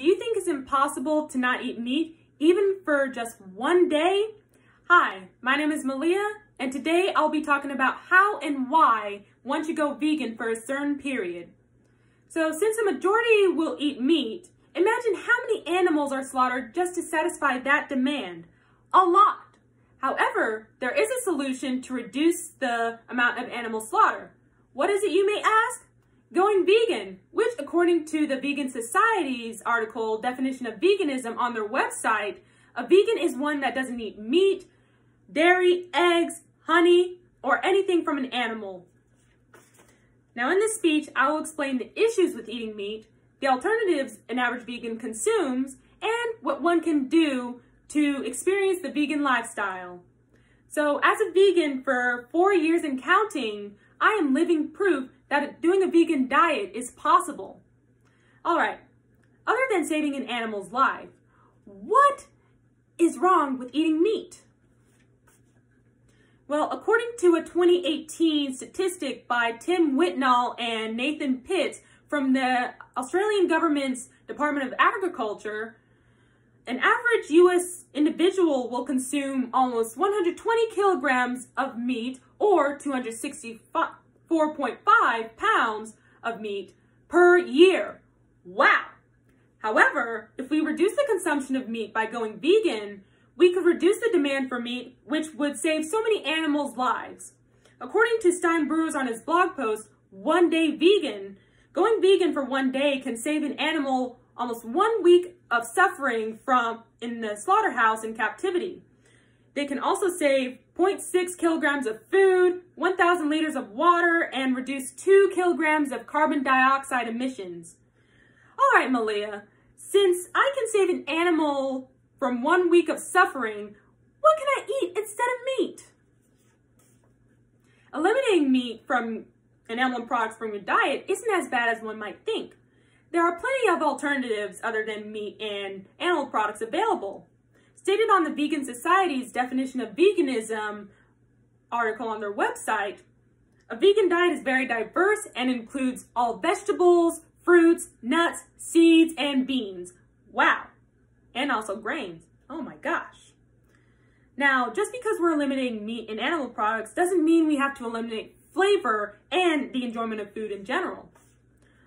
Do you think it's impossible to not eat meat, even for just one day? Hi, my name is Maaliyah, and today I'll be talking about how and why one should go vegan for a certain period. So since a majority will eat meat, imagine how many animals are slaughtered just to satisfy that demand. A lot. However, there is a solution to reduce the amount of animal slaughter. What is it you may ask? Going vegan, which according to the Vegan Society's article, definition of veganism on their website, a vegan is one that doesn't eat meat, dairy, eggs, honey, or anything from an animal. Now in this speech, I will explain the issues with eating meat, the alternatives an average vegan consumes, and what one can do to experience the vegan lifestyle. So as a vegan for four years and counting, I am living proof that doing a vegan diet is possible. All right, other than saving an animal's life, what is wrong with eating meat? Well, according to a 2018 statistic by Tim Whitnall and Nathan Pitts from the Australian government's Department of Agriculture, an average U.S. individual will consume almost 120 kilograms of meat or 265 4.5 pounds of meat per year. Wow! However, if we reduce the consumption of meat by going vegan, we could reduce the demand for meat, which would save so many animals' lives. According to Stijn Bruers on his blog post, One Day Vegan, going vegan for one day can save an animal almost one week of suffering from in the slaughterhouse in captivity. They can also save 0.6 kilograms of food, 1,000 liters of water, and reduce 2 kilograms of carbon dioxide emissions. All right, Maaliyah, since I can save an animal from one week of suffering, what can I eat instead of meat? Eliminating meat from an animal products from your diet isn't as bad as one might think. There are plenty of alternatives other than meat and animal products available. Stated on the Vegan Society's definition of veganism article on their website, a vegan diet is very diverse and includes all vegetables, fruits, nuts, seeds, and beans. Wow. And also grains. Oh my gosh. Now, just because we're eliminating meat and animal products doesn't mean we have to eliminate flavor and the enjoyment of food in general.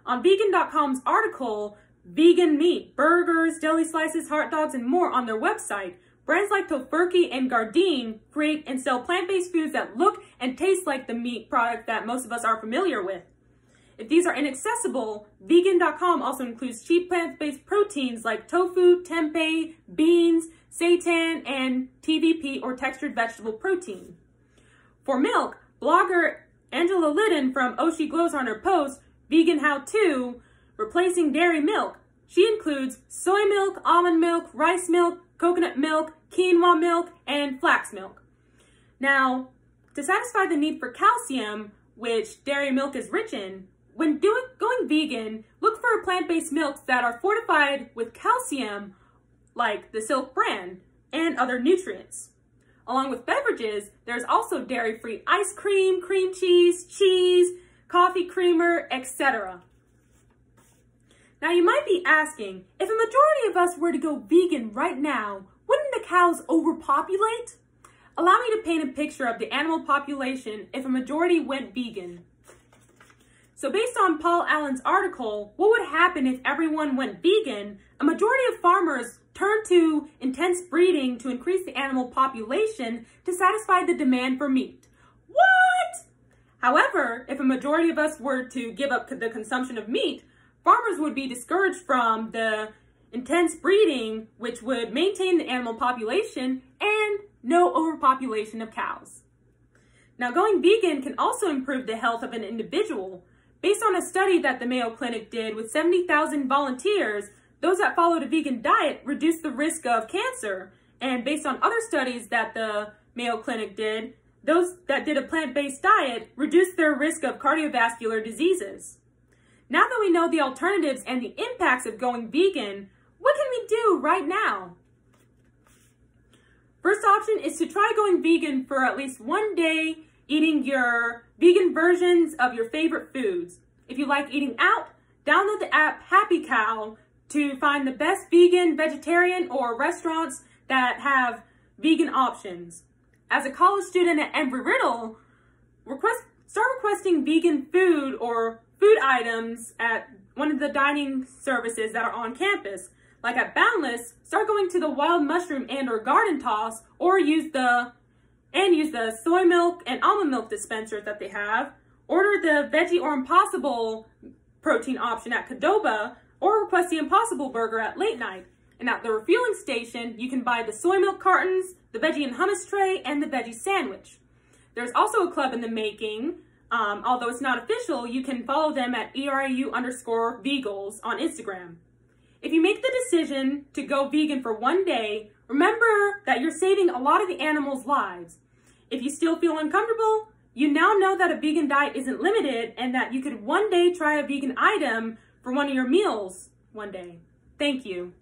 On vegan.com's article, vegan meat, burgers, deli slices, hot dogs, and more on their website. Brands like Tofurky and Gardein create and sell plant-based foods that look and taste like the meat product that most of us are familiar with. If these are inaccessible, vegan.com also includes cheap plant-based proteins like tofu, tempeh, beans, seitan, and TVP or textured vegetable protein. For milk, blogger Angela Liddon from She Glows on her post, Vegan How To, Replacing dairy milk. She includes soy milk, almond milk, rice milk, coconut milk, quinoa milk, and flax milk. Now, to satisfy the need for calcium, which dairy milk is rich in, when doing, going vegan, look for plant-based milks that are fortified with calcium, like the Silk brand, and other nutrients. Along with beverages, there's also dairy-free ice cream, cream cheese, cheese, coffee creamer, etc. Now you might be asking, if a majority of us were to go vegan right now, wouldn't the cows overpopulate? Allow me to paint a picture of the animal population if a majority went vegan. So based on Paul Allen's article, what would happen if everyone went vegan? A majority of farmers turned to intense breeding to increase the animal population to satisfy the demand for meat. What? However, if a majority of us were to give up the consumption of meat, farmers would be discouraged from the intense breeding, which would maintain the animal population and no overpopulation of cows. Now, going vegan can also improve the health of an individual. Based on a study that the Mayo Clinic did with 70,000 volunteers, those that followed a vegan diet reduced the risk of cancer. And based on other studies that the Mayo Clinic did, those that did a plant-based diet reduced their risk of cardiovascular diseases. Now that we know the alternatives and the impacts of going vegan, what can we do right now? First option is to try going vegan for at least one day, eating your vegan versions of your favorite foods. If you like eating out, download the app Happy Cow to find the best vegan, vegetarian, or restaurants that have vegan options. As a college student at Embry-Riddle, request, start requesting vegan food or food items at one of the dining services that are on campus. Like at Boundless, start going to the wild mushroom and or garden toss or use the and use the soy milk and almond milk dispensers that they have. Order the veggie or impossible protein option at Qdoba or request the impossible burger at late night. And at the refueling station, you can buy the soy milk cartons, the veggie and hummus tray, and the veggie sandwich. There's also a club in the making. Um, although it's not official, you can follow them at ERAU underscore Vegals on Instagram. If you make the decision to go vegan for one day, remember that you're saving a lot of the animals' lives. If you still feel uncomfortable, you now know that a vegan diet isn't limited and that you could one day try a vegan item for one of your meals one day. Thank you.